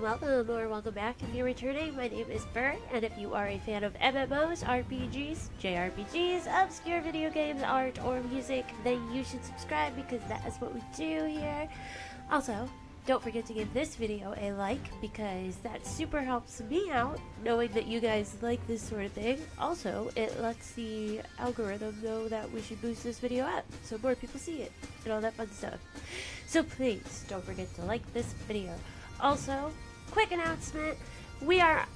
welcome or welcome back if you're returning. My name is Bert, and if you are a fan of MMOs, RPGs, JRPGs, obscure video games, art, or music, then you should subscribe because that is what we do here. Also, don't forget to give this video a like because that super helps me out knowing that you guys like this sort of thing. Also, it lets the algorithm know that we should boost this video up so more people see it and all that fun stuff. So please don't forget to like this video. Also, quick announcement, we are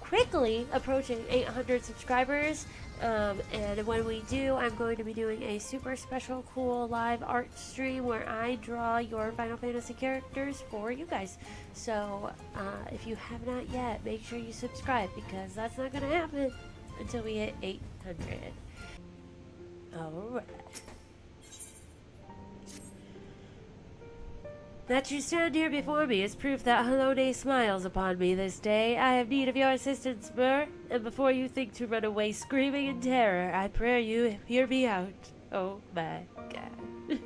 quickly approaching 800 subscribers um, and when we do, I'm going to be doing a super special, cool live art stream where I draw your Final Fantasy characters for you guys. So, uh, if you have not yet, make sure you subscribe because that's not going to happen until we hit 800. Alright. That you stand here before me is proof that Halone smiles upon me this day. I have need of your assistance, Burr, and before you think to run away screaming in terror, I pray you hear me out. Oh my god.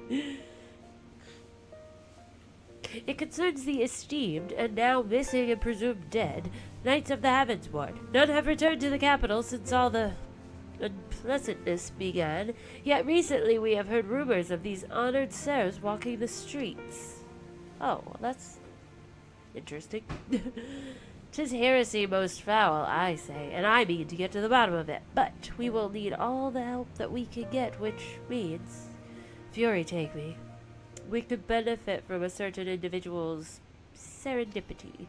it concerns the esteemed, and now missing and presumed dead, Knights of the Heavens Ward. None have returned to the capital since all the unpleasantness began, yet recently we have heard rumors of these honored sirs walking the streets. Oh, well, that's interesting. Tis heresy most foul, I say, and I mean to get to the bottom of it. But we will need all the help that we can get, which means, fury take me, we could benefit from a certain individual's serendipity.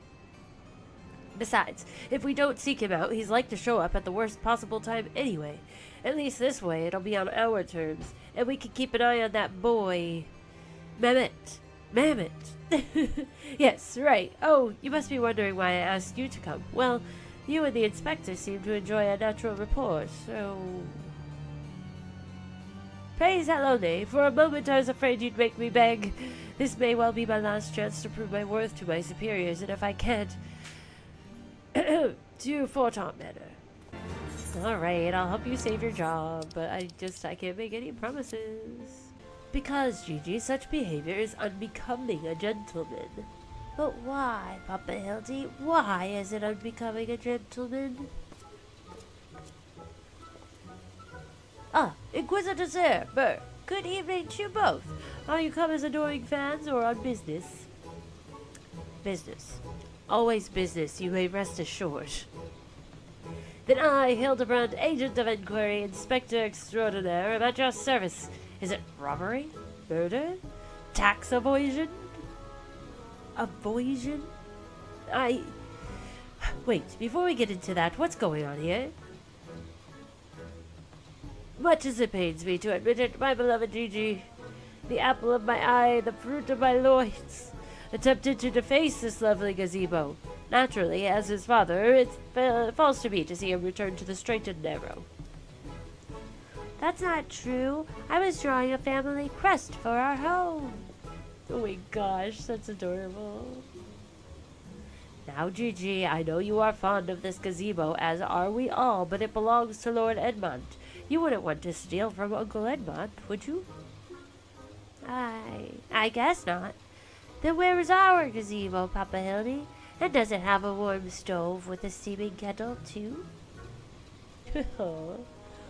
Besides, if we don't seek him out, he's like to show up at the worst possible time anyway. At least this way, it'll be on our terms, and we can keep an eye on that boy, mammet. Mammoth. yes, right. Oh, you must be wondering why I asked you to come. Well, you and the inspector seem to enjoy a natural rapport, so... Praise Halone. For a moment I was afraid you'd make me beg. This may well be my last chance to prove my worth to my superiors, and if I can't... do Forton better. Alright, I'll help you save your job, but I just, I can't make any promises. Because, Gigi, such behavior is unbecoming a gentleman. But why, Papa Hildy? Why is it unbecoming a gentleman? Ah, Inquisitor Sir, Burr. Good evening to you both. Are you come as adoring fans or on business? Business. Always business, you may rest assured. Then I, Hildibrand, agent of inquiry, inspector extraordinaire, am at your service. Is it robbery? Murder? Tax evasion? Evasion? I... Wait, before we get into that, what's going on here? Much as it pains me to admit it, my beloved Gigi, the apple of my eye, the fruit of my loins, attempted to deface this lovely gazebo. Naturally, as his father, it falls to me to see him return to the straight and narrow. That's not true. I was drawing a family crest for our home. Oh my gosh, that's adorable. Now, Gigi, I know you are fond of this gazebo, as are we all, but it belongs to Lord Edmont. You wouldn't want to steal from Uncle Edmont, would you? I... I guess not. Then where is our gazebo, Papa Hildy? And does it have a warm stove with a steaming kettle, too? Oh.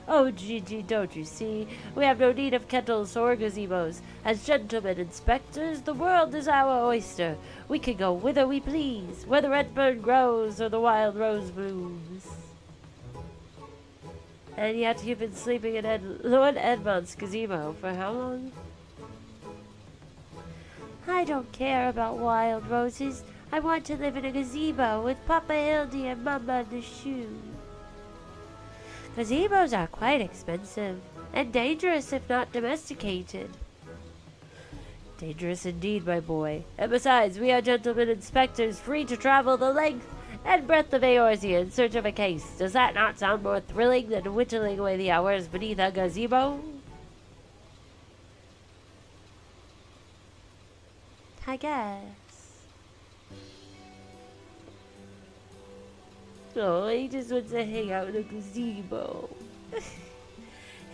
Oh, Gigi, don't you see? We have no need of kettles or gazebos. As gentlemen inspectors, the world is our oyster. We can go whither we please, where the red bird grows or the wild rose blooms. And yet you've been sleeping in Ed Lord Edmont's gazebo for how long? I don't care about wild roses. I want to live in a gazebo with Papa Hildy and Mama Nashu. Gazebos are quite expensive, and dangerous if not domesticated. Dangerous indeed, my boy. And besides, we are gentlemen inspectors, free to travel the length and breadth of Eorzea in search of a case. Does that not sound more thrilling than whittling away the hours beneath a gazebo? I guess. Oh, he just wants to hang out in a gazebo.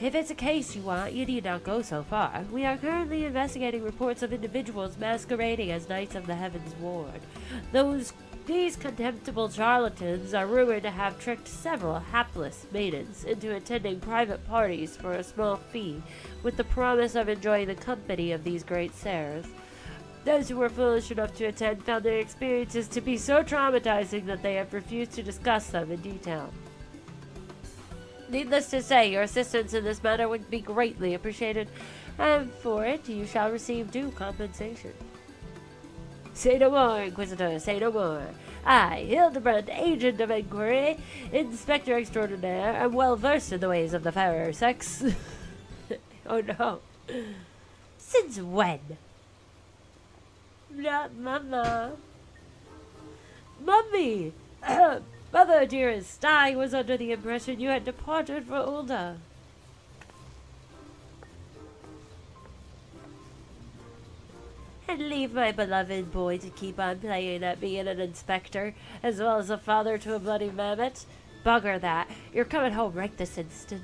If it's a case you want, you need not go so far. We are currently investigating reports of individuals masquerading as Knights of the Heavens Ward. Those these contemptible charlatans are rumored to have tricked several hapless maidens into attending private parties for a small fee, with the promise of enjoying the company of these great sirs. Those who were foolish enough to attend found their experiences to be so traumatizing that they have refused to discuss them in detail. Needless to say, your assistance in this matter would be greatly appreciated, and for it you shall receive due compensation. Say no more, Inquisitor, say no more. I, Hildibrand, agent of inquiry, inspector extraordinaire, am well versed in the ways of the fairer sex. oh no. Since when? Not Mama. Mummy! Mother dearest, I was under the impression you had departed for Ul'dah. and leave my beloved boy to keep on playing at being an inspector, as well as a father to a bloody mammoth? Bugger that. You're coming home right this instant.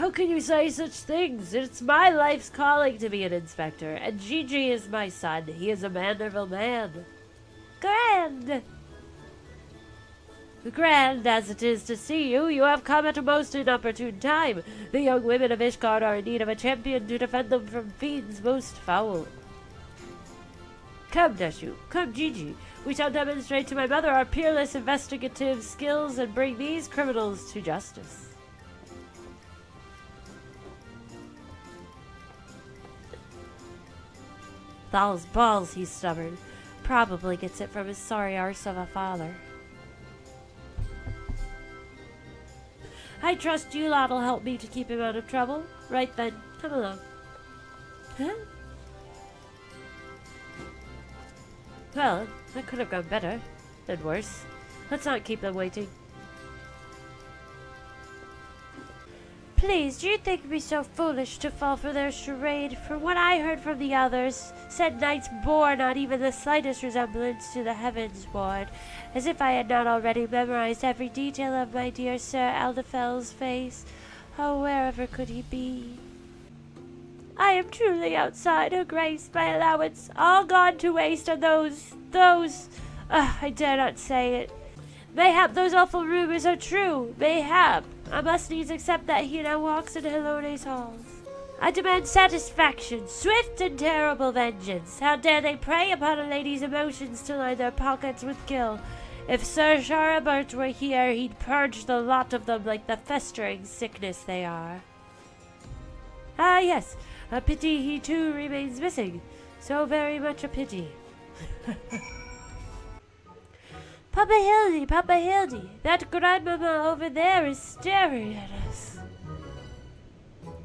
How can you say such things? It's my life's calling to be an inspector, and Gigi is my son. He is a Manderville man. Grand! Grand as it is to see you, you have come at a most inopportune time. The young women of Ishgard are in need of a champion to defend them from fiends most foul. Come, Nashu. Come, Gigi. We shall demonstrate to my mother our peerless investigative skills and bring these criminals to justice. Thal's balls, he's stubborn. Probably gets it from his sorry arse of a father. I trust you lot'll help me to keep him out of trouble. Right then, come along. Huh? Well, that could have gone better. Than worse. Let's not keep them waiting. Please, do you think me so foolish to fall for their charade? From what I heard from the others, said knights bore not even the slightest resemblance to the Heavens Ward, as if I had not already memorized every detail of my dear Sir Adelphel's face. Oh, wherever could he be? I am truly outside her grace, my allowance, all gone to waste on those, those, uh, I dare not say it. Mayhap those awful rumors are true, mayhap. I must needs accept that he now walks in Halone's halls. I demand satisfaction, swift and terrible vengeance. How dare they prey upon a lady's emotions to line their pockets with gil? If Sir Charibert were here, he'd purge the lot of them like the festering sickness they are. Ah, yes, a pity he too remains missing. So very much a pity. Papa Hildy, Papa Hildy, that grandmama over there is staring at us.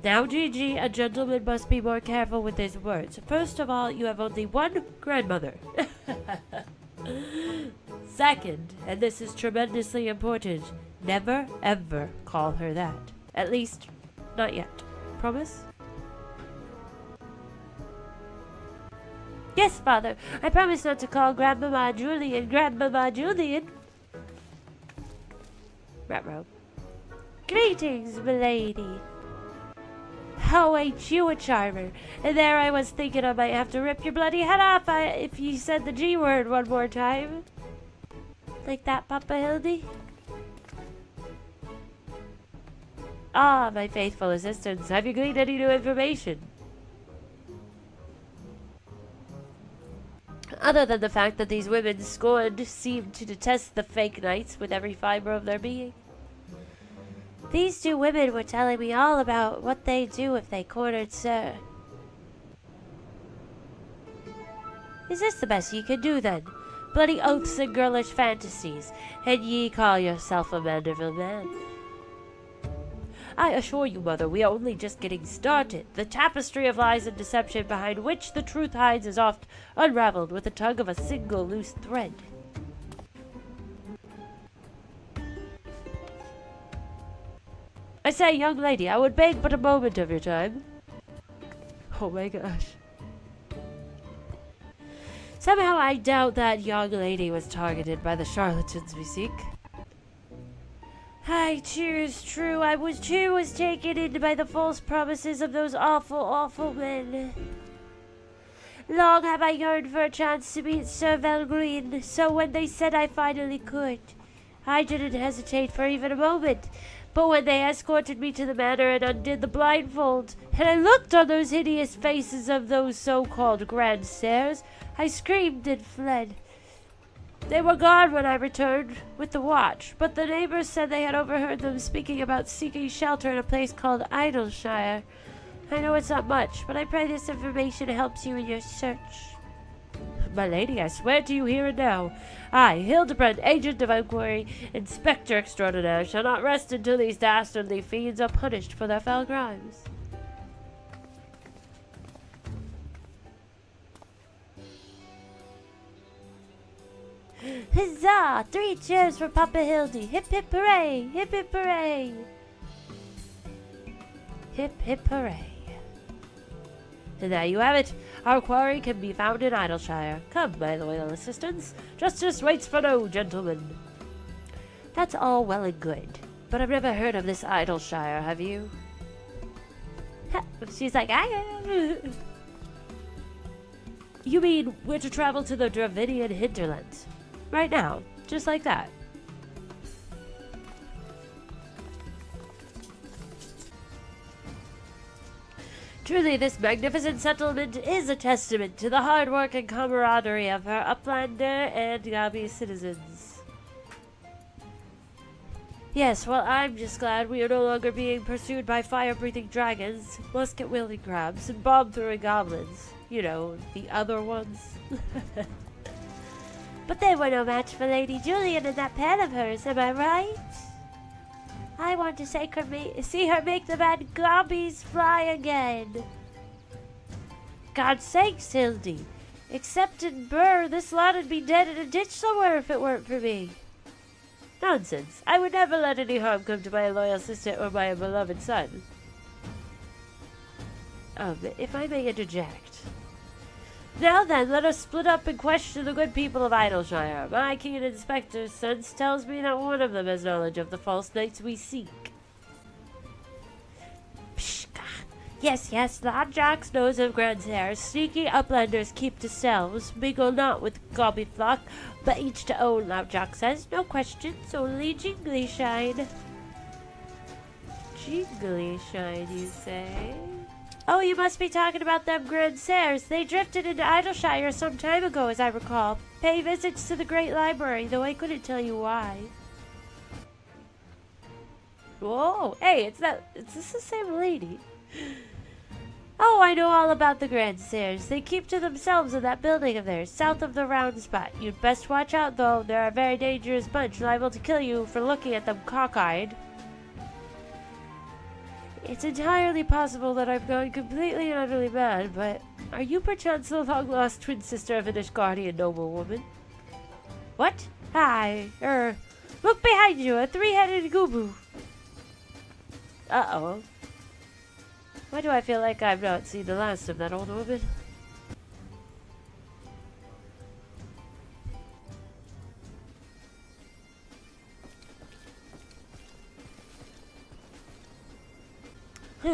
Now, Gigi, a gentleman must be more careful with his words. First of all, you have only one grandmother. Second, and this is tremendously important, never ever call her that. At least, not yet. Promise? Yes, father. I promise not to call Grandmama Julyan Grandmama Julyan. Rat robe. Greetings, milady. Oh, ain't you a charmer? And there I was thinking I might have to rip your bloody head off uh, if you said the G word one more time. Like that, Papa Hildy? Ah, my faithful assistants, have you gleaned any new information? Other than the fact that these women scorned seemed to detest the fake knights with every fiber of their being. These two women were telling me all about what they'd do if they cornered Sir. Is this the best ye can do then? Bloody oaths and girlish fantasies, and ye call yourself a Manderville man? I assure you, Mother, we are only just getting started. The tapestry of lies and deception behind which the truth hides is oft unraveled with the tug of a single loose thread. I say, young lady, I would beg but a moment of your time. Oh my gosh. Somehow I doubt that young lady was targeted by the charlatans we seek. I too is true. I was too was taken in by the false promises of those awful, awful men. Long have I yearned for a chance to meet Sir Valgrind, so when they said I finally could, I didn't hesitate for even a moment. But when they escorted me to the manor and undid the blindfold, and I looked on those hideous faces of those so-called grand grandsires, I screamed and fled. They were gone when I returned with the watch, but the neighbors said they had overheard them speaking about seeking shelter in a place called Idyllshire. I know it's not much, but I pray this information helps you in your search. My lady, I swear to you here and now, I, Hildibrand, agent of inquiry, inspector extraordinaire, shall not rest until these dastardly fiends are punished for their foul crimes. Huzzah! Three cheers for Papa Hildy! Hip hip hooray! Hip hip hooray! Hip hip hooray! And there you have it. Our quarry can be found in Idyllshire. Come, my loyal assistants. Justice waits for no gentleman. That's all well and good, but I've never heard of this Idyllshire, have you? She's like, I am. you mean we're to travel to the Dravanian hinterlands? Right now, just like that. Truly, this magnificent settlement is a testament to the hard work and camaraderie of our Uplander and Gobbie citizens. Yes, well, I'm just glad we are no longer being pursued by fire-breathing dragons, musket-wielding crabs, and bomb-throwing goblins. You know, the other ones. but they were no match for Lady Julyan and that pen of hers, am I right? I want to see her, see her make the bad gobbies fly again. God's sakes, Hildy. Except in Burr, this lot'd be dead in a ditch somewhere if it weren't for me. Nonsense. I would never let any harm come to my loyal sister or my beloved son. Um, if I may interject. Now then, let us split up and question the good people of Idyllshire. My keen inspector's sense tells me that one of them has knowledge of the false knights we seek. Pshka. Yes, yes, Lord Jacks knows of grandsires. Sneaky uplanders keep to selves, mingle not with gobby flock, but each to own, Loud Jack says. No questions, only jingly shine. Jingly shine, you say? Oh, you must be talking about them grandsires. They drifted into Idyllshire some time ago, as I recall. Pay visits to the Great Library, though I couldn't tell you why. Whoa, hey, it's that, is this the same lady? Oh, I know all about the grandsires. They keep to themselves in that building of theirs, south of the round spot. You'd best watch out, though. They're a very dangerous bunch, liable to kill you for looking at them cockeyed. It's entirely possible that I've gone completely and utterly mad, but are you perchance the long-lost twin sister of an Ishgardian noblewoman? What? Hi, er, look behind you, a three-headed goobbue. Uh-oh. Why do I feel like I've not seen the last of that old woman?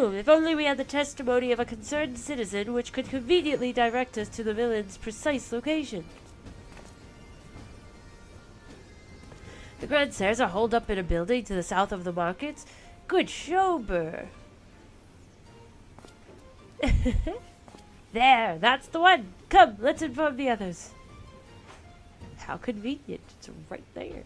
If only we had the testimony of a concerned citizen which could conveniently direct us to the villain's precise location. The grandsires are holed up in a building to the south of the markets. Good show, Burr. there, that's the one. Come, let's inform the others. How convenient. It's right there.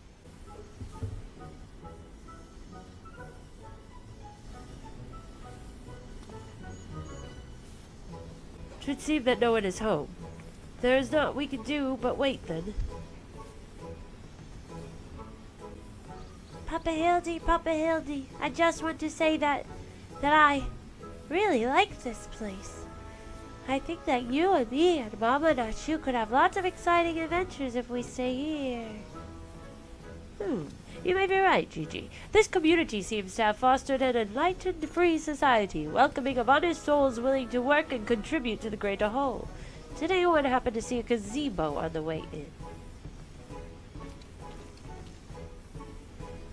Should seem that no one is home. There is naught we can do but wait then. Papa Hildy, Papa Hildy, I just want to say that, that I really like this place. I think that you and me and Mama Nashu could have lots of exciting adventures if we stay here. Hmm. You may be right, Gigi. This community seems to have fostered an enlightened, free society, welcoming of honest souls willing to work and contribute to the greater whole. Did anyone happen to see a gazebo on the way in?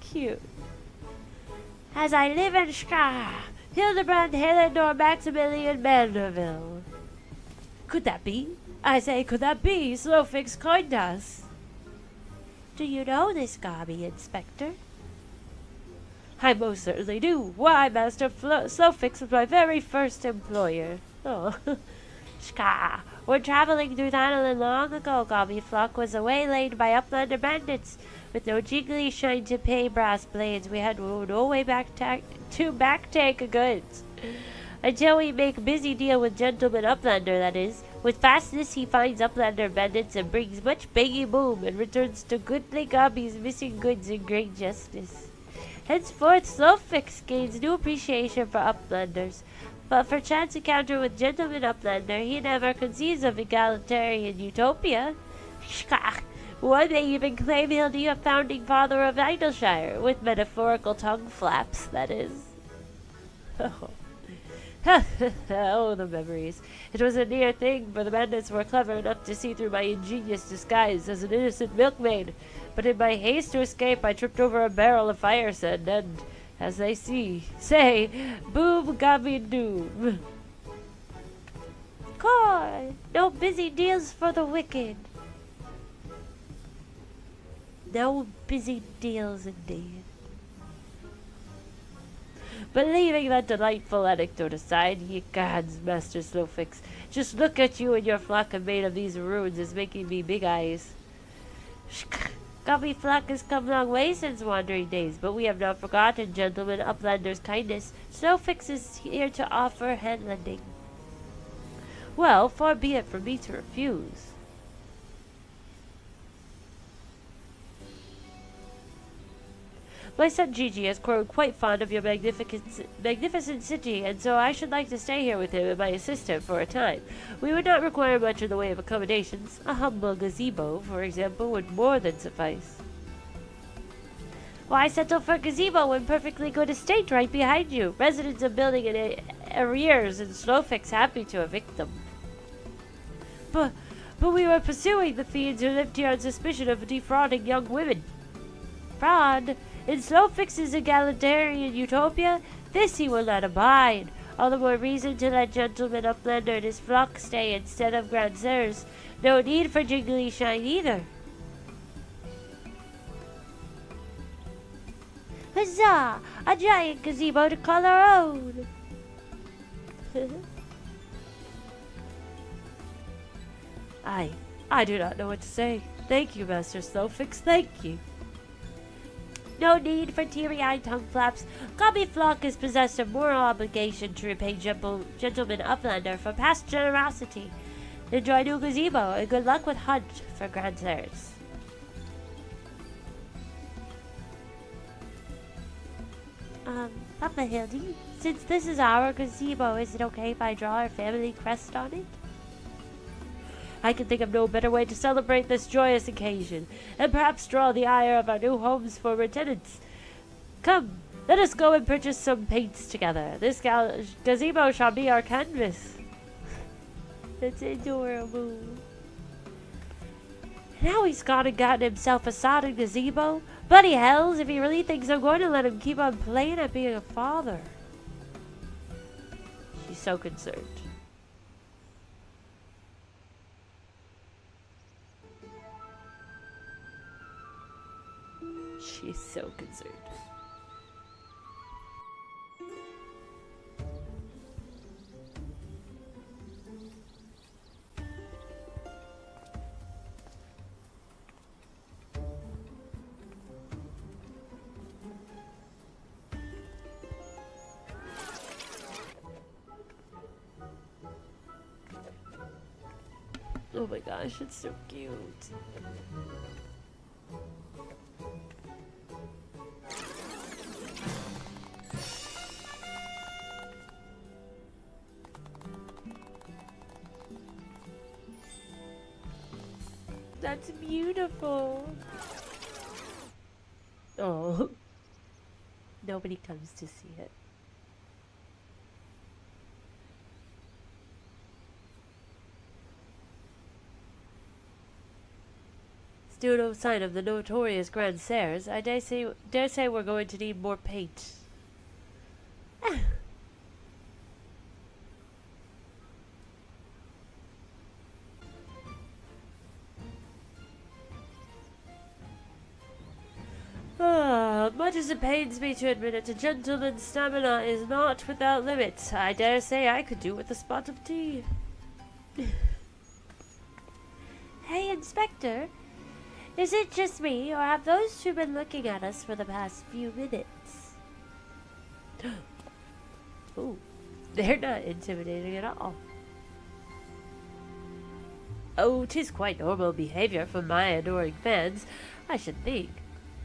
Cute. As I live in Ska, Hildibrand Helidor Maximilian Manderville. Could that be? I say, could that be Slowfix Coindas? Do you know this Gobbie, Inspector? I most certainly do. Why, Master Flo- Slowfix was my very first employer. Oh, Shka. When traveling through Thanalan long ago, Gobbie Flock was waylaid by Uplander bandits. With no jiggly shine to pay brass blades, we had no way back to back take goods. Until we make busy deal with gentleman Uplander, that is. With fastness, he finds Uplander bandits and brings much baggy boom and returns to goodly Gobbie's missing goods in great justice. Henceforth, Slowfix gains new appreciation for Uplanders. But for chance encounter with gentleman Uplander, he never conceives of egalitarian utopia. One may even claim he'll be a founding father of Idyllshire, with metaphorical tongue flaps, that is. oh, the memories. It was a near thing, for the bandits were clever enough to see through my ingenious disguise as an innocent milkmaid. But in my haste to escape, I tripped over a barrel of fire sand, and, as they see, say, boom gabby doom. Coy, no busy deals for the wicked. No busy deals indeed. But leaving that delightful anecdote aside, ye gods, Master Slowfix, just look at you and your flock of made of these runes is making me big eyes. Gobby flock has come long way since wandering days, but we have not forgotten gentlemen, Uplander's kindness. Slowfix is here to offer handlending. Well, far be it from me to refuse. My son Gigi has grown quite fond of your magnificent, magnificent city, and so I should like to stay here with him and my assistant for a time. We would not require much in the way of accommodations. A humble gazebo, for example, would more than suffice. Why settle for a gazebo when perfectly good estate right behind you? Residents are building in arrears, and Slowfix happy to evict them. But, but we were pursuing the fiends who lived here on suspicion of defrauding young women. Fraud? In Slowfix's egalitarian utopia, this he will not abide. All the more reason to let gentleman Uplander and his flock stay instead of grandsires. No need for jiggly shine either. Huzzah! A giant gazebo to call our own! I, I do not know what to say. Thank you, Master Slowfix, thank you. No need for teary-eyed tongue flaps. Gobby Flock is possessed of moral obligation to repay gentle, gentleman Uplander for past generosity. Enjoy new gazebo and good luck with hunt for grandsires. Um, Papa Hildy, since this is our gazebo, is it okay if I draw our family crest on it? I can think of no better way to celebrate this joyous occasion, and perhaps draw the ire of our new homes for tenants. Come, let us go and purchase some paints together. This gazebo shall be our canvas. That's adorable. Now he's gone and gotten himself a sodded gazebo. Bloody hells, if he really thinks I'm going to let him keep on playing at being a father. She's so concerned. She's so concerned. Oh my gosh, it's so cute. That's beautiful. Oh. Nobody comes to see it. Still no sign of the notorious Grand Grandsires. I dare say, dare say we're going to need more paint. As it pains me to admit it, a gentleman's stamina is not without limits. I dare say I could do with a spot of tea. hey, Inspector. Is it just me, or have those two been looking at us for the past few minutes? Ooh, they're not intimidating at all. Oh, 'tis quite normal behavior from my adoring fans, I should think.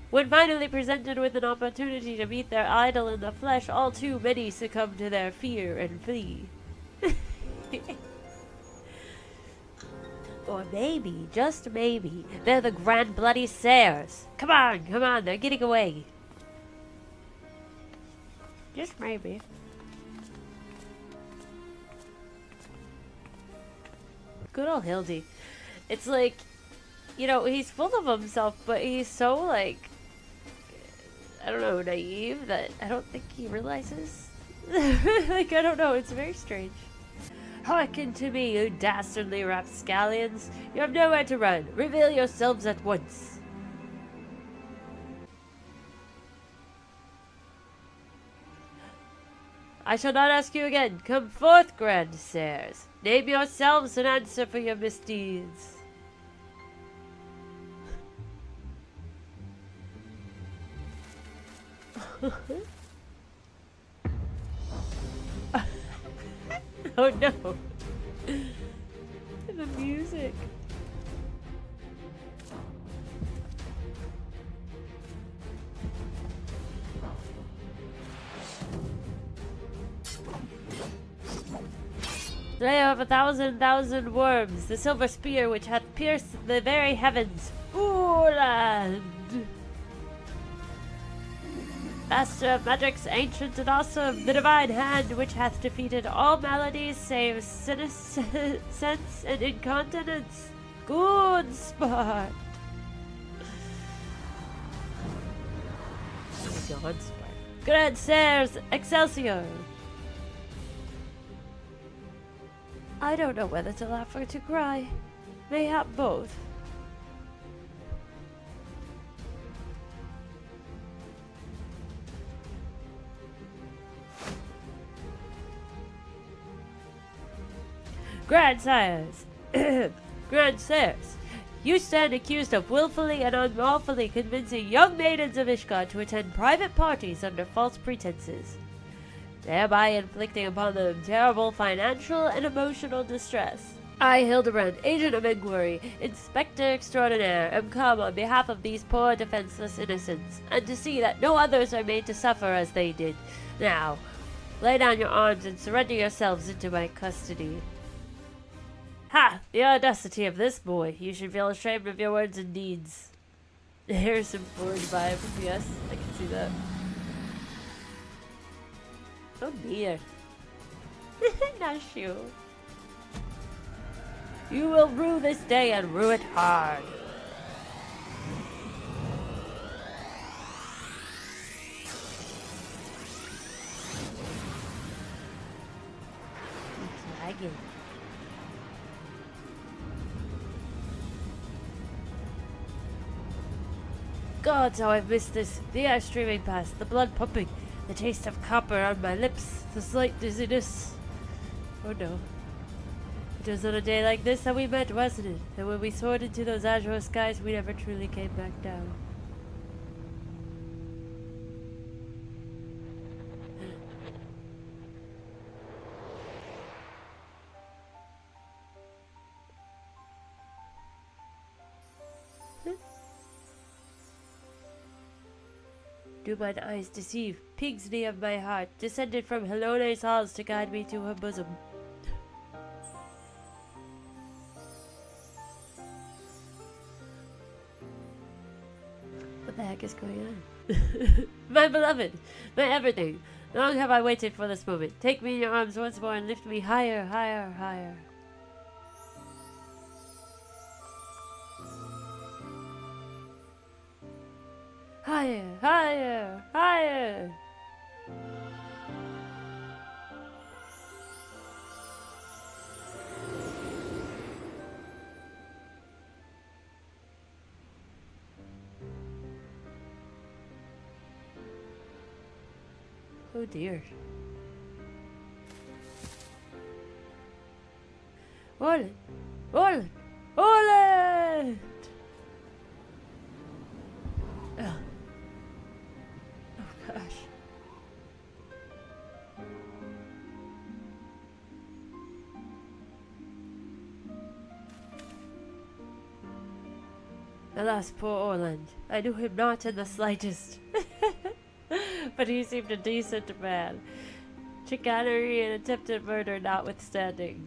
When finally presented with an opportunity to meet their idol in the flesh, all too many succumb to their fear and flee. or maybe, just maybe, they're the Grand Bloody Sayers. Come on, come on, they're getting away. Just maybe. Good old Hildy. It's like, you know, he's full of himself, but he's so, like, I don't know, naive that I don't think he realizes. like, I don't know, it's very strange. Hearken to me, you dastardly rapscallions. You have nowhere to run. Reveal yourselves at once. I shall not ask you again. Come forth, grandsires. Name yourselves and answer for your misdeeds. oh no. the music. Slayer of a thousand thousand worms, the silver spear which hath pierced the very heavens. Uland! Master of magics, ancient and awesome, the divine hand which hath defeated all maladies save sense and incontinence. Good spot! Good sirs, Excelsior! I don't know whether to laugh or to cry. Mayhap both. Grandsires, Grandsires, you stand accused of willfully and unlawfully convincing young maidens of Ishgard to attend private parties under false pretenses thereby inflicting upon them terrible financial and emotional distress. I, Hildibrand, agent of inquiry, inspector extraordinaire, am come on behalf of these poor defenseless innocents, and to see that no others are made to suffer as they did. Now, lay down your arms and surrender yourselves into my custody. Ha! The audacity of this boy! You should feel ashamed of your words and deeds. The Harrison Ford vibe, yes, I can see that. Oh dear. Not you. You will rue this day and rue it hard. Dragon. God, how I've missed this. The air streaming past, the blood pumping. The taste of copper on my lips, the slight dizziness. Oh no. It was on a day like this that we met, wasn't it? And when we soared into those azure skies, we never truly came back down. Do mine eyes deceive? Pigs knee of my heart, descended from Halone's halls to guide me to her bosom. what the heck is going on? my beloved, my everything. Long have I waited for this moment. Take me in your arms once more and lift me higher, higher, higher. Higher, higher, higher. Oh dear. Orland! Orland! Orland! Alas, poor Orland. I knew him not in the slightest. but he seemed a decent man. Chicanery and attempted murder notwithstanding.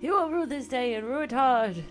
He will rue this day and rue it hard.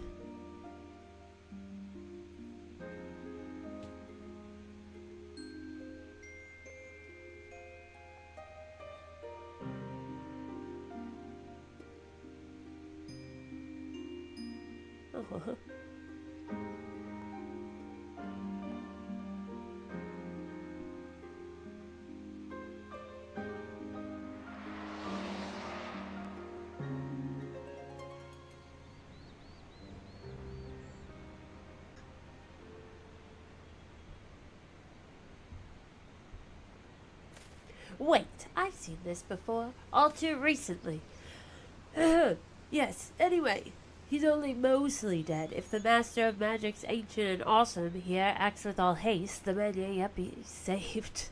Seen this before, all too recently. yes, anyway, he's only mostly dead. If the Master of Magic's ancient and awesome here acts with all haste, the man may yet be saved.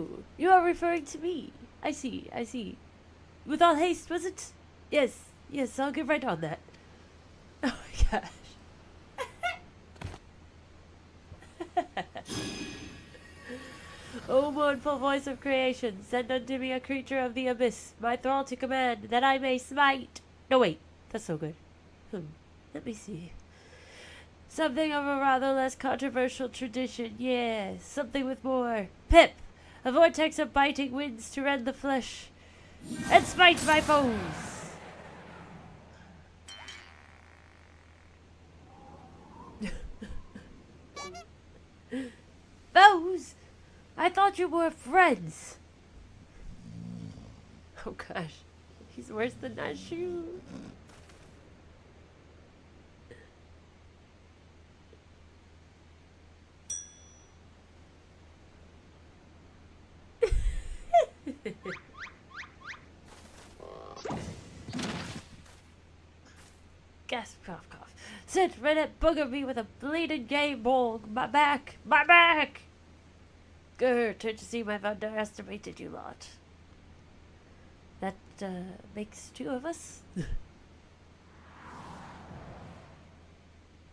Ooh, you are referring to me. I see, I see. With all haste, was it? Yes, yes, I'll get right on that. Oh my gosh. O mournful voice of creation, send unto me a creature of the abyss, my thrall to command, that I may smite. No, wait, that's so good. Hmm, let me see. Something of a rather less controversial tradition, yeah, something with more pip a vortex of biting winds to rend the flesh, and smite my foes. foes? I thought you were friends. Oh gosh, he's worse than Nashu. Gasp, cough, cough. Sit, Reddit, booger me with a bleeding game ball. My back, my back! Grr, turn to see I've underestimated you lot. That, uh, makes two of us?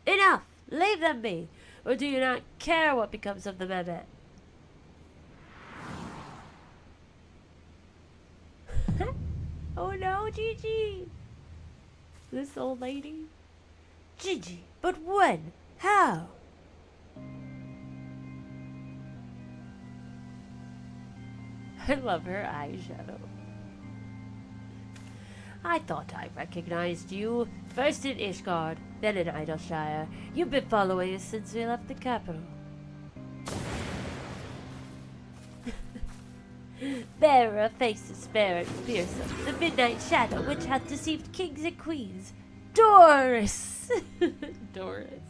Enough! Leave them be! Or do you not care what becomes of the mammet? oh no, Gigi! This old lady? Gigi, but when? How? I love her eyeshadow. I thought I recognized you. First in Ishgard, then in Idyllshire. You've been following us since we left the capital. Bearer of faces fair and fearsome, the midnight shadow which hath deceived kings and queens. Doris! Doris.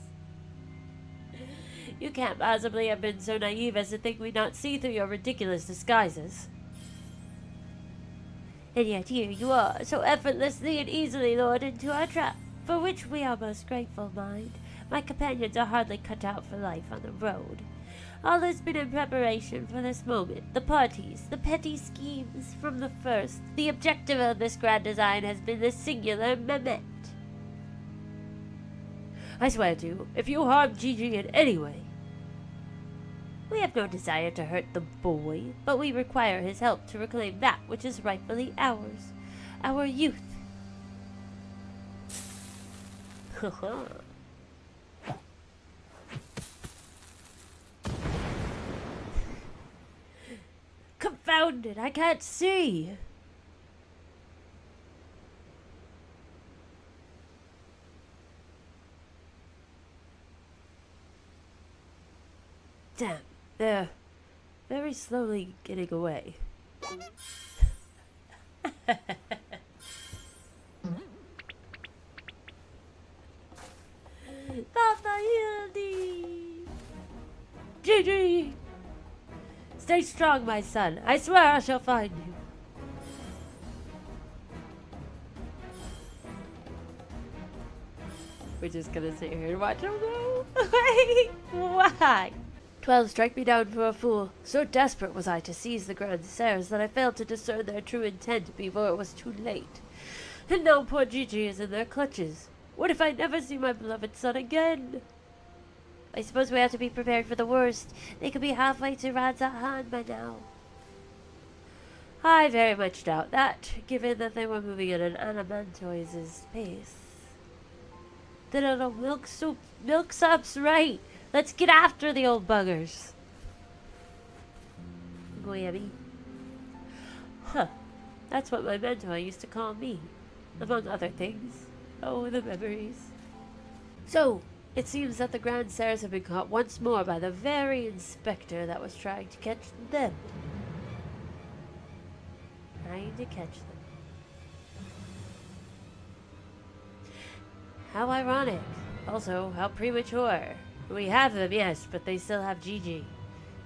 You can't possibly have been so naive as to think we'd not see through your ridiculous disguises. And yet here you are, so effortlessly and easily lured into our trap, for which we are most grateful, mind. My companions are hardly cut out for life on the road. Oh, All has been in preparation for this moment. The parties, the petty schemes from the first. The objective of this grand design has been the singular mammet. I swear to you, if you harm Gigi in any way, we have no desire to hurt the boy, but we require his help to reclaim that which is rightfully ours, our youth. surrounded. I can't see. Damn, they're very slowly getting away. Papa Hildy! Gigi! Stay strong, my son. I swear I shall find you. We're just gonna sit here and watch him go. Why? Twelve strike me down for a fool. So desperate was I to seize the grand Grandsires that I failed to discern their true intent before it was too late. And now poor Gigi is in their clutches. What if I never see my beloved son again? I suppose we have to be prepared for the worst. They could be halfway to Radz-at-Han by now. I very much doubt that, given that they were moving at an Adamantoise's pace. Then The little milk soup, milksop's right. Let's get after the old buggers. Guammy. Huh. That's what my mentor used to call me, among other things. Oh, the memories. So, it seems that the Grand Grandsires have been caught once more by the very inspector that was trying to catch them. Trying to catch them. How ironic. Also, how premature. We have them, yes, but they still have Gigi.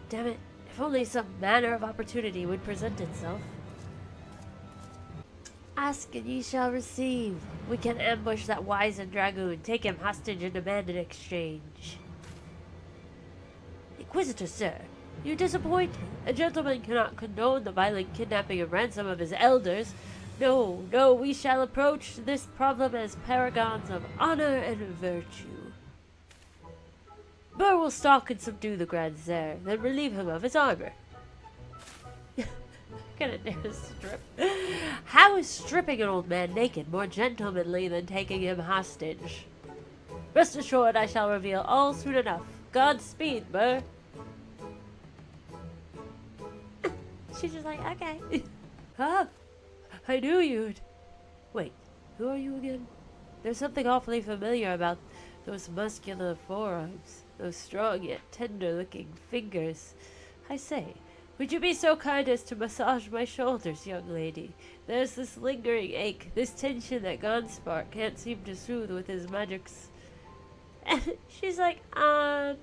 Damn it, if only some manner of opportunity would present itself. Ask and ye shall receive. We can ambush that wizened dragoon, take him hostage and demand an exchange. Inquisitor, sir, you disappoint me. A gentleman cannot condone the violent kidnapping and ransom of his elders. No, no, we shall approach this problem as paragons of honor and virtue. Burr will stalk and subdue the Grand Grandsire, then relieve him of his armor gonna a strip. How is stripping an old man naked more gentlemanly than taking him hostage? Rest assured I shall reveal all soon enough. Godspeed, Burr. She's just like, okay. huh? I knew you'd... Wait, who are you again? There's something awfully familiar about those muscular forearms, those strong yet tender-looking fingers. I say, would you be so kind as to massage my shoulders, young lady? There's this lingering ache, this tension that Gonspark can't seem to soothe with his magics. And she's like, um...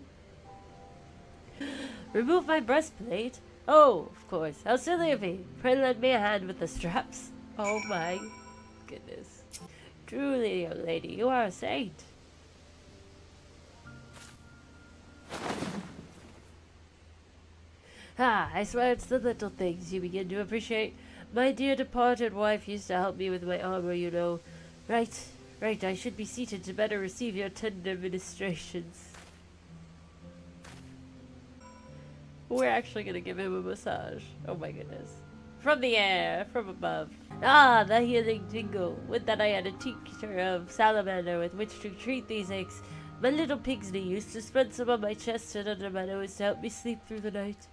Remove my breastplate? Oh, of course. How silly of me. Pray lend me a hand with the straps. Oh my goodness. Truly, young lady, you are a saint. Ah, I swear it's the little things you begin to appreciate. My dear departed wife used to help me with my armor, you know. Right, right, I should be seated to better receive your tender ministrations. We're actually gonna give him a massage. Oh my goodness. From the air, from above. Ah, the healing tingle. Would that I had a tincture of salamander with which to treat these aches. My little Pigsney used to spread some on my chest and under my nose to help me sleep through the night.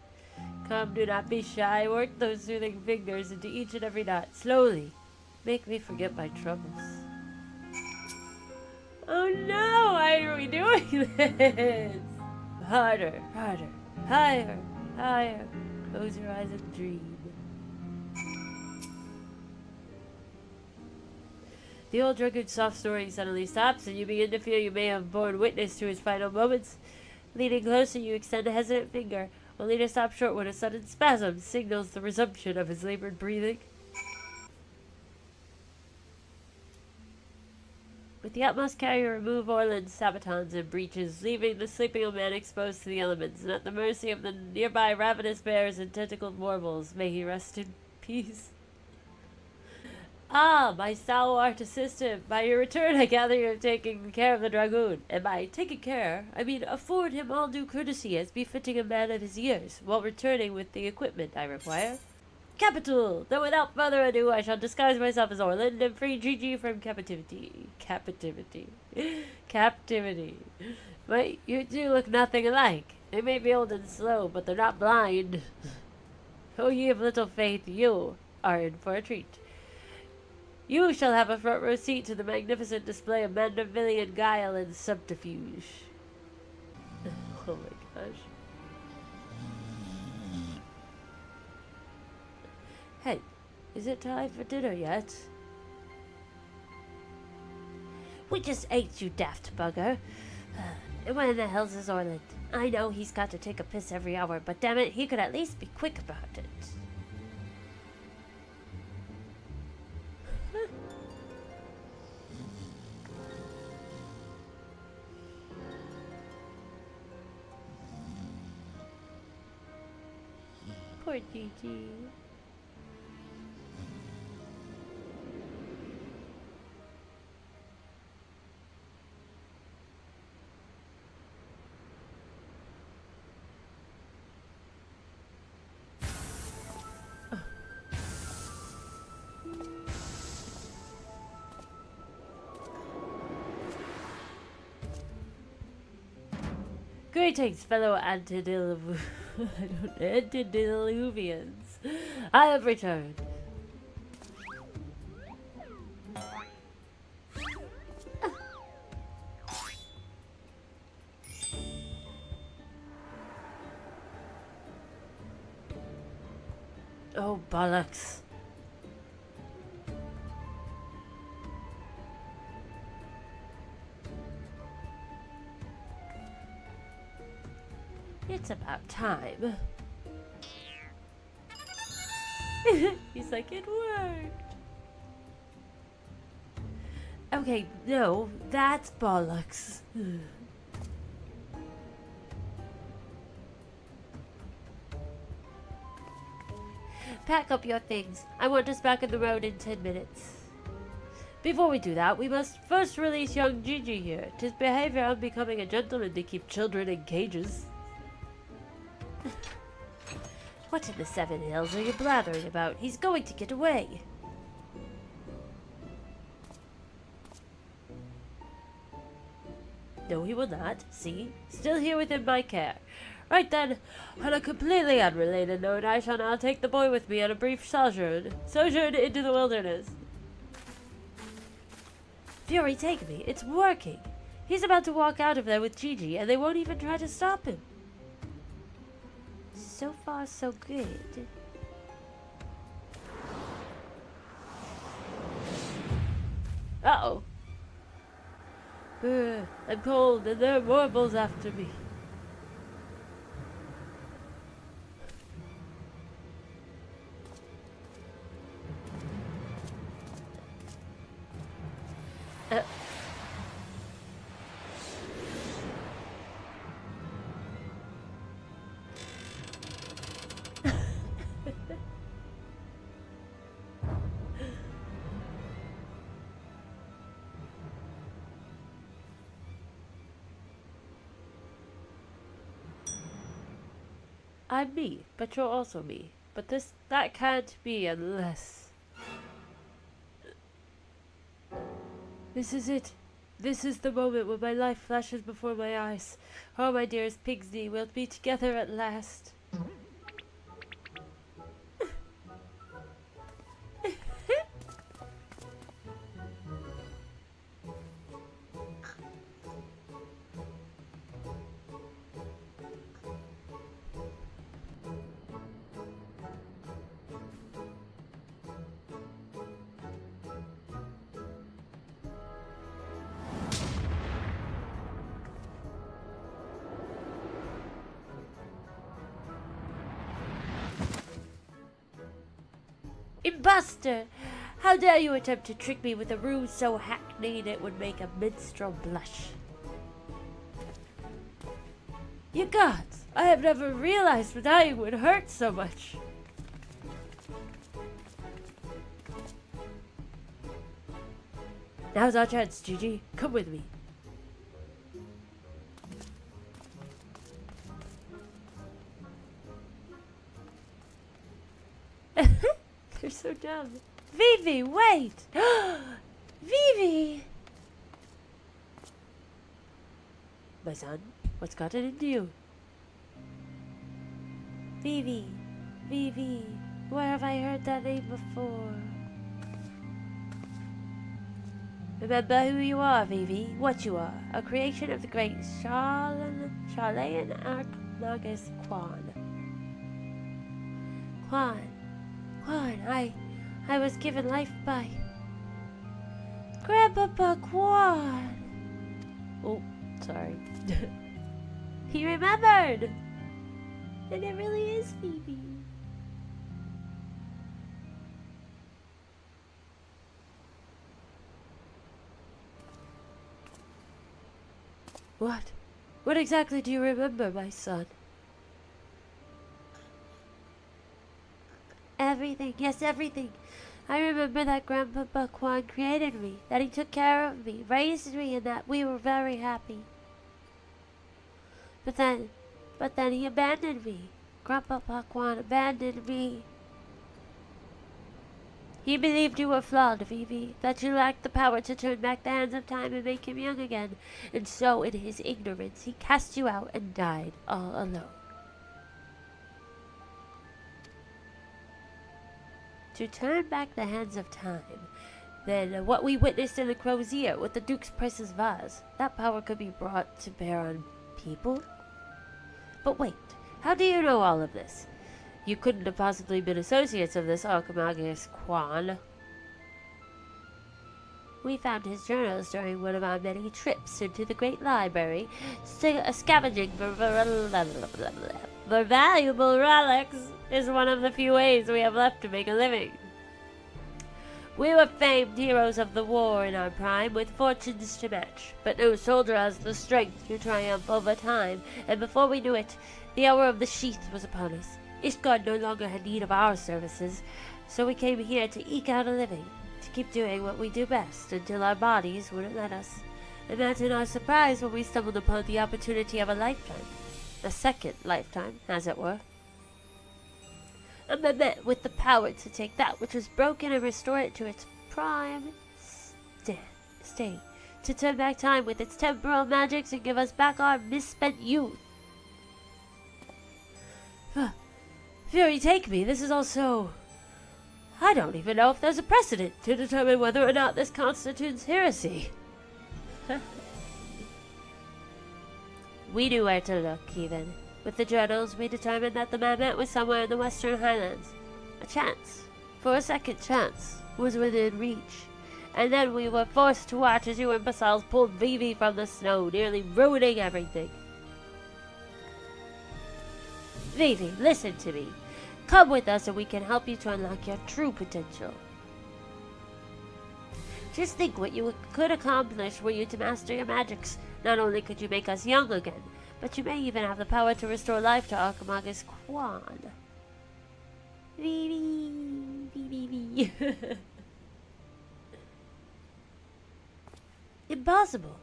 Come, do not be shy. Work those soothing fingers into each and every knot, slowly. Make me forget my troubles. Oh no, why are we doing this? Harder, harder, higher, higher. Close your eyes and dream. The old drunkard's soft snoring suddenly stops, and you begin to feel you may have borne witness to his final moments. Leaning closer, you extend a hesitant finger only to stop short when a sudden spasm signals the resumption of his labored breathing. With the utmost care, you remove Orland's sabatons and breeches, leaving the sleeping old man exposed to the elements and at the mercy of the nearby ravenous bears and tentacled warbles. May he rest in peace. Ah, my stalwart assistant, by your return I gather you have taken care of the dragoon. And by taking care, I mean afford him all due courtesy as befitting a man of his years, while returning with the equipment I require. Capital! Then without further ado, I shall disguise myself as Orland and free Gigi from captivity. Captivity. captivity. But you two look nothing alike. They may be old and slow, but they're not blind. Oh, ye of little faith, you are in for a treat. You shall have a front row seat to the magnificent display of Mandervillian guile and subterfuge. oh my gosh. Hey, is it time for dinner yet? We just ate, you daft bugger. And where the hell's his Orland? I know he's got to take a piss every hour, but damn it, he could at least be quick about it. Poor Gigi. Greetings, fellow antediluv antediluvians. I have returned. Time. He's like, it worked. Okay, no, that's bollocks. Pack up your things. I want us back on the road in ten minutes. Before we do that, we must first release young Gigi here. Tis behavior unbecoming a gentleman to keep children in cages. What in the Seven Hills are you blathering about? He's going to get away. No, he will not. See? Still here within my care. Right then, on a completely unrelated note, I shall now take the boy with me on a brief sojourn. Sojourn into the wilderness. Fury, take me. It's working. He's about to walk out of there with Gigi, and they won't even try to stop him. So far, so good. Uh-oh. Uh, I'm cold, and there are warbles after me. But you're also me. But this, that can't be unless... This is it. This is the moment when my life flashes before my eyes. Oh, my dearest Pigsney, we'll be together at last. Imbuster! How dare you attempt to trick me with a ruse so hackneyed it would make a minstrel blush? You gods! I have never realized that I would hurt so much. Now's our chance, Gigi. Come with me. Vivi, wait! Vivi! My son, what's gotten into you? Vivi, Vivi. Where have I heard that name before? Remember who you are, Vivi, what you are. A creation of the great Charlan, Sharlayan Archmagus Quan. Quan. Quan, I... I was given life by... Grandpapa Quan! Oh, sorry. he remembered! And it really is Phoebe. What? What exactly do you remember, my son? Everything, yes, everything. I remember that Grandpapa Quan created me, that he took care of me, raised me, and that we were very happy. But then, but then he abandoned me. Grandpapa Quan abandoned me. He believed you were flawed, Vivi, that you lacked the power to turn back the hands of time and make him young again, and so in his ignorance he cast you out and died all alone. To turn back the hands of time, then what we witnessed in the Crow's Ear with the Duke's Princess vase, that power could be brought to bear on people? But wait, how do you know all of this? You couldn't have possibly been associates of this Archimagus Quan. We found his journals during one of our many trips into the Great Library, scavenging for, for valuable relics is one of the few ways we have left to make a living. We were famed heroes of the war in our prime, with fortunes to match, but no soldier has the strength to triumph over time, and before we knew it, the hour of the sheath was upon us. Ishgard no longer had need of our services, so we came here to eke out a living, to keep doing what we do best until our bodies wouldn't let us. Imagine our surprise when we stumbled upon the opportunity of a lifetime. A second lifetime, as it were. And then with the power to take that which was broken and restore it to its prime st state. To turn back time with its temporal magics and give us back our misspent youth. Fury take me, this is also... I don't even know if there's a precedent to determine whether or not this constitutes heresy. we knew where to look, even. With the journals, we determined that the man was somewhere in the western highlands. A chance, for a second chance, was within reach. And then we were forced to watch as you imbeciles pulled Vivi from the snow, nearly ruining everything. Vivi, listen to me. Come with us and we can help you to unlock your true potential. Just think what you could accomplish were you to master your magics. Not only could you make us young again, but you may even have the power to restore life to Archimagus Quan. Impossible.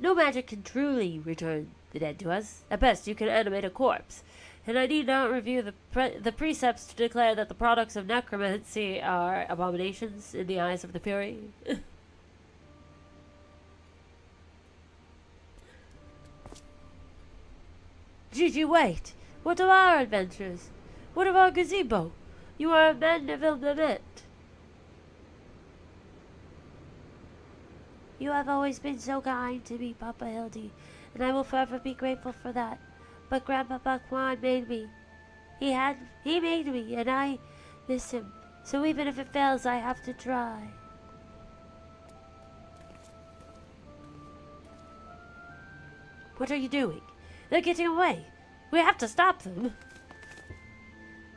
No magic can truly return the dead to us. At best, you can animate a corpse and I need not review the pre the precepts to declare that the products of necromancy are abominations in the eyes of the Fury. Gigi, wait! What of our adventures? What of our gazebo? You are a Manderville. You have always been so kind to me, Papa Hildy, and I will forever be grateful for that. But Grandpapa Quan made me. He had, he made me, and I miss him. So even if it fails, I have to try. What are you doing? They're getting away. We have to stop them.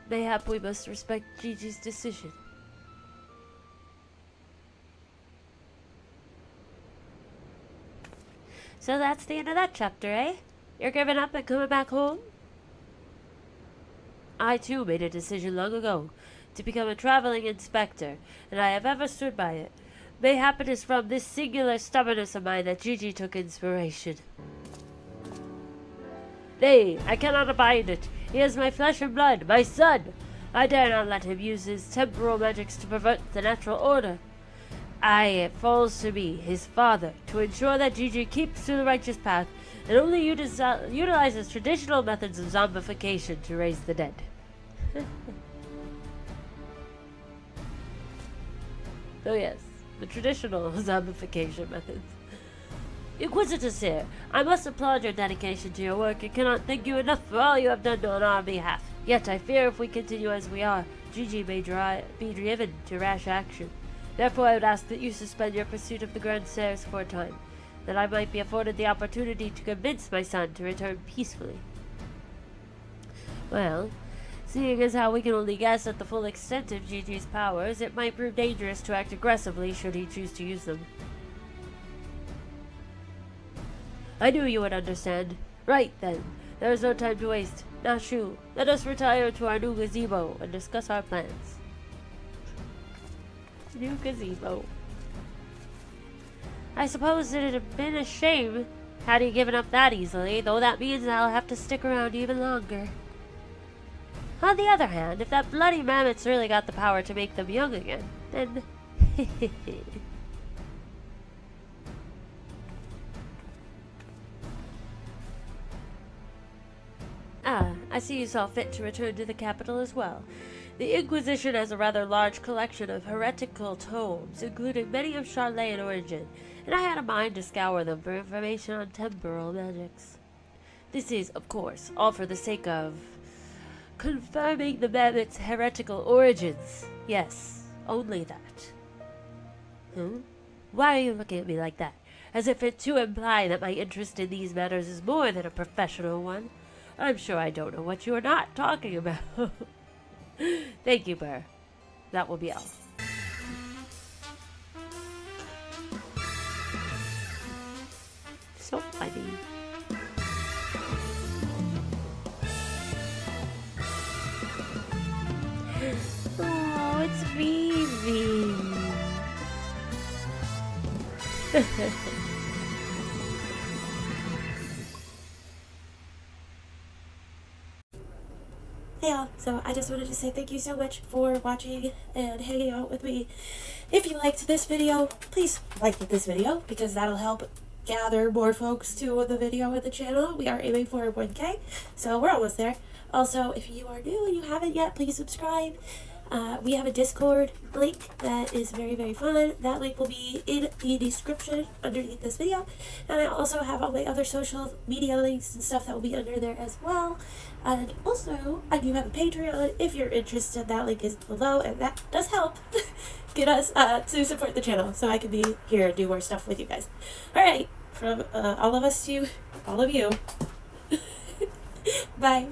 Mayhap we must respect Gigi's decision. So that's the end of that chapter, eh? You're giving up and coming back home? I too made a decision long ago to become a traveling inspector, and I have ever stood by it. Mayhap it is from this singular stubbornness of mine that Gigi took inspiration. Nay, I cannot abide it. He is my flesh and blood, my son. I dare not let him use his temporal magics to pervert the natural order. Aye, it falls to me, his father, to ensure that Gigi keeps to the righteous path and only utilizes traditional methods of zombification to raise the dead. Oh yes, the traditional zombification methods. Inquisitor here. I must applaud your dedication to your work and cannot thank you enough for all you have done on our behalf. Yet I fear if we continue as we are, Gigi may dri- be driven to rash action. Therefore I would ask that you suspend your pursuit of the Grand Grandsires for a time, that I might be afforded the opportunity to convince my son to return peacefully. Well, seeing as how we can only guess at the full extent of Gigi's powers, it might prove dangerous to act aggressively should he choose to use them. I knew you would understand. Right, then. There is no time to waste. Nashu, let us retire to our new gazebo and discuss our plans. New gazebo. I suppose it'd have been a shame had he given up that easily, though that means I'll have to stick around even longer. On the other hand, if that bloody mammet's really got the power to make them young again, then... ah, I see you saw fit to return to the capital as well. The Inquisition has a rather large collection of heretical tomes, including many of Sharlayan origin, and I had a mind to scour them for information on temporal magics. This is, of course, all for the sake of confirming the Mammet's heretical origins. Yes, only that. Hmm? Why are you looking at me like that? As if it to imply that my interest in these matters is more than a professional one. I'm sure I don't know what you are not talking about. Thank you, Burr. That will be all. So funny. Oh, it's Vivi. Hey y'all, so I just wanted to say thank you so much for watching and hanging out with me. If you liked this video, please like this video because that'll help gather more folks to the video and the channel. We are aiming for 1k, so we're almost there. Also, if you are new and you haven't yet, please subscribe. Uh, we have a Discord link that is very, very fun. That link will be in the description underneath this video. And I also have all my other social media links and stuff that will be under there as well. And also, I do have a Patreon. If you're interested, that link is below, and that does help get us uh, to support the channel so I can be here and do more stuff with you guys. Alright, from uh, all of us to all of you. Bye.